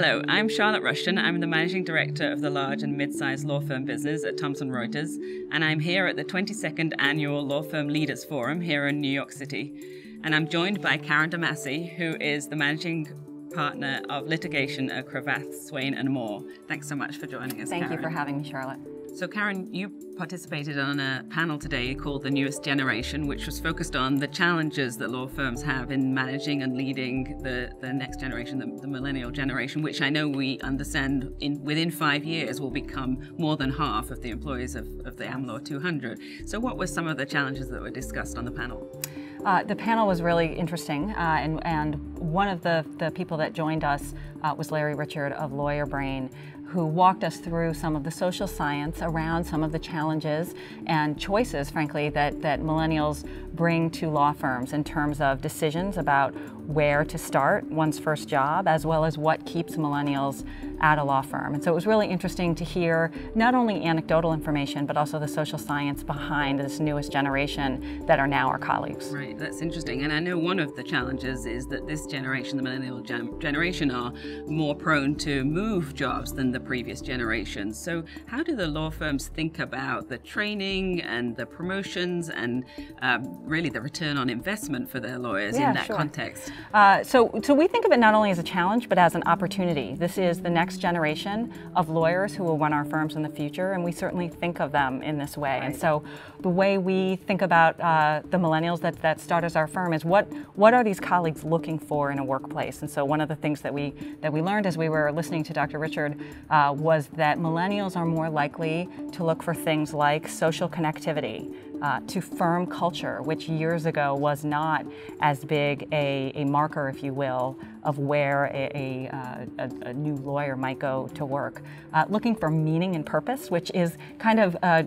Hello, I'm Charlotte Rushton. I'm the Managing Director of the large and mid-sized law firm business at Thomson Reuters, and I'm here at the 22nd Annual Law Firm Leaders Forum here in New York City. And I'm joined by Karin DeMasi, who is the Managing Partner of Litigation at Cravath, Swaine and Moore. Thanks so much for joining us, Thank Karin. you for having me, Charlotte. So, Karin, you participated on a panel today called The Newest Generation, which was focused on the challenges that law firms have in managing and leading the, the next generation, the, the millennial generation, which I know we understand in within five years will become more than half of the employees of, of the AmLaw 200. So, what were some of the challenges that were discussed on the panel? Uh, the panel was really interesting, uh, and, and one of the, the people that joined us uh, was Larry Richard of LawyerBrain, who walked us through some of the social science around some of the challenges and choices, frankly, that, that millennials bring to law firms in terms of decisions about where to start one's first job, as well as what keeps millennials at a law firm. And so it was really interesting to hear not only anecdotal information, but also the social science behind this newest generation that are now our colleagues. Right, that's interesting. And I know one of the challenges is that this generation, the millennial generation, are more prone to move jobs than the previous generation. So, how do the law firms think about the training and the promotions and um, really the return on investment for their lawyers yeah, in that sure. context? Uh, so, so we think of it not only as a challenge, but as an opportunity. This is the next generation of lawyers who will run our firms in the future, and we certainly think of them in this way. Right. And so, the way we think about uh, the millennials that, that start as our firm is what what are these colleagues looking for in a workplace? And so, one of the things that we that we learned as we were listening to Dr. Richard uh, was that millennials are more likely to look for things like social connectivity uh, to firm culture, which years ago was not as big a, a marker, if you will, of where a, a, uh, a, new lawyer might go to work. Uh, looking for meaning and purpose, which is kind of uh,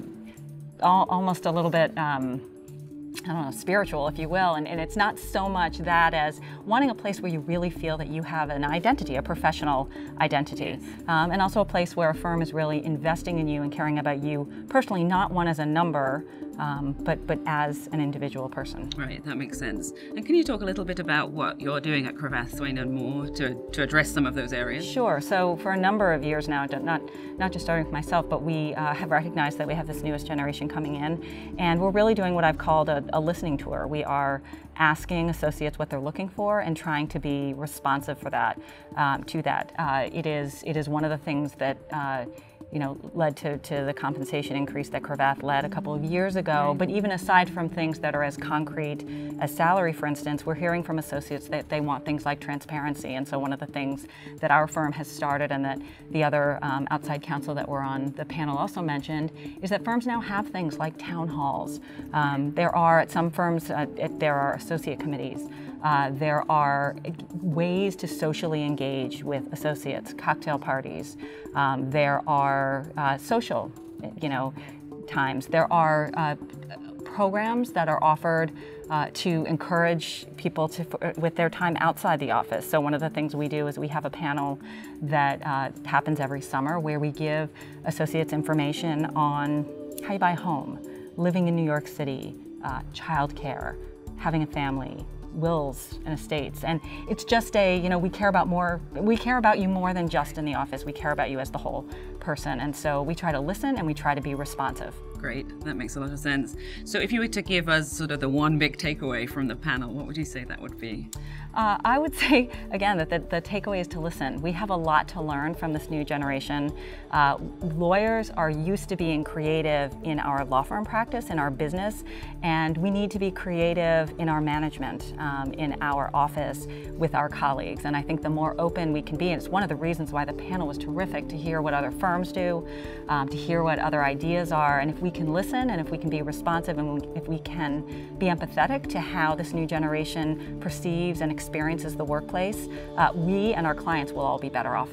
al almost a little bit. Um, I don't know, spiritual, if you will. And, and, it's not so much that as wanting a place where you really feel that you have an identity, a professional identity. Um, and also a place where a firm is really investing in you and caring about you personally, not one as a number, um, but, but as an individual person. Right, that makes sense. And can you talk a little bit about what you're doing at Cravath, Swaine and Moore to, to address some of those areas? Sure. So for a number of years now, not, not just starting with myself, but we uh, have recognized that we have this newest generation coming in, and we're really doing what I've called a, a listening tour. We are asking associates what they're looking for and trying to be responsive for that, um, to that. Uh, it, is, it is one of the things that uh, you know, led to, to the compensation increase that Cravath led a couple of years ago. But even aside from things that are as concrete as salary, for instance, we're hearing from associates that they want things like transparency. And so one of the things that our firm has started and that the other um, outside counsel that were on the panel also mentioned is that firms now have things like town halls. Um, there are, at some firms, uh, there are associate committees. Uh, there are ways to socially engage with associates, cocktail parties. Um, there are uh, social, you know, times. There are uh, programs that are offered uh, to encourage people to, with their time outside the office. So one of the things we do is we have a panel that uh, happens every summer where we give associates information on how you buy home, living in New York City, uh, childcare, having a family, wills and estates. And it's just a, you know, we care about more, we care about you more than just in the office. We care about you as the whole person. And so we try to listen and we try to be responsive. Great, that makes a lot of sense. So, if you were to give us sort of the one big takeaway from the panel, what would you say that would be? Uh, I would say, again, that the, the, takeaway is to listen. We have a lot to learn from this new generation. Uh, lawyers are used to being creative in our law firm practice, in our business, and we need to be creative in our management, um, in our office, with our colleagues. And I think the more open we can be, and it's one of the reasons why the panel was terrific to hear what other firms do, um, to hear what other ideas are, and if we can listen and if we can be responsive and if we can be empathetic to how this new generation perceives and experiences the workplace, uh, we and our clients will all be better off.